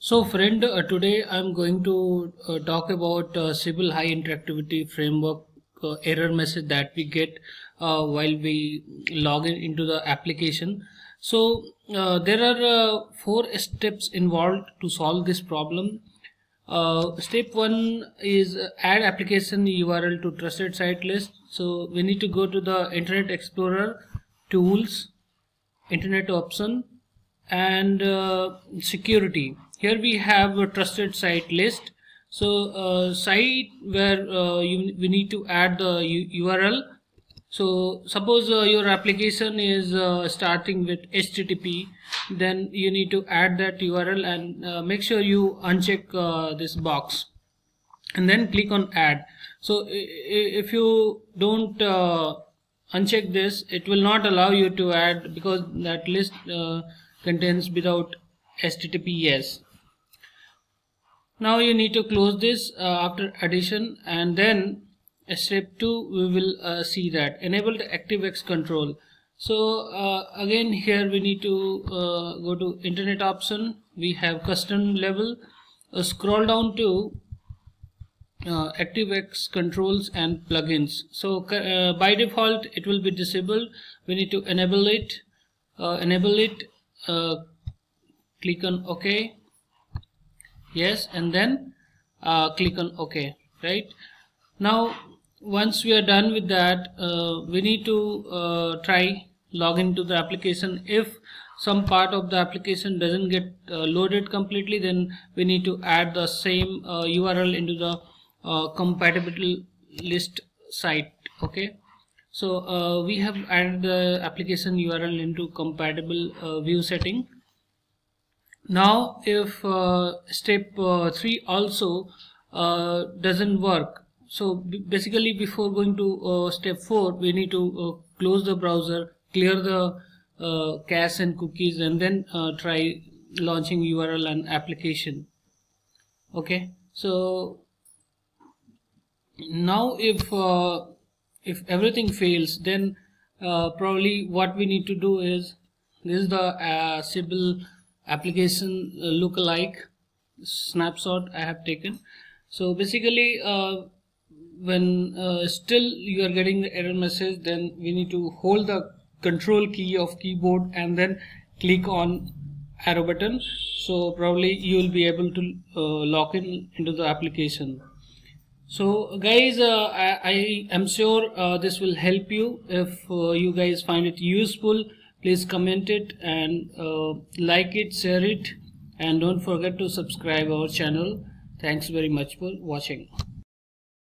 So friend, uh, today I'm going to uh, talk about uh, Siebel High Interactivity Framework uh, error message that we get uh, while we log in into the application. So uh, there are uh, four steps involved to solve this problem. step one is add application URL to trusted site list. So we need to go to the Internet Explorer, Tools, Internet Option and Security here we have a trusted site list. So uh, site where uh, you, we need to add the U url so suppose uh, your application is uh, starting with http then you need to add that url and uh, make sure you uncheck uh, this box and then click on add. So if you don't uncheck this it will not allow you to add because that list contains without https now you need to close this uh, after addition and then step 2 we will uh, see that. Enable the ActiveX control. So uh, again here we need to uh, go to internet option. We have custom level. Uh, scroll down to uh, ActiveX controls and plugins. So by default it will be disabled. We need to enable it. Enable it. Click on OK yes and then uh, click on ok right? Now once we are done with that uh, we need to uh, try log into the application. If some part of the application doesn't get uh, loaded completely then we need to add the same URL uh, into the uh, compatible list site okay so we have added the application URL into compatible view setting now if uh, step uh, 3 also uh, doesn't work. So basically before going to uh, step 4 we need to uh, close the browser clear the uh, cache and cookies and then try launching url and application. Okay? So now if if everything fails then probably what we need to do is this is the uh, Siebel application uh, look alike snapshot I have taken. So basically uh, when uh, still you are getting the error message then we need to hold the control key of keyboard and then click on arrow button. So probably you will be able to uh, lock in into the application. So guys uh, I, I, am sure uh, this will help you if you guys find it useful please comment it and uh, like it share it and don't forget to subscribe our channel. Thanks very much for watching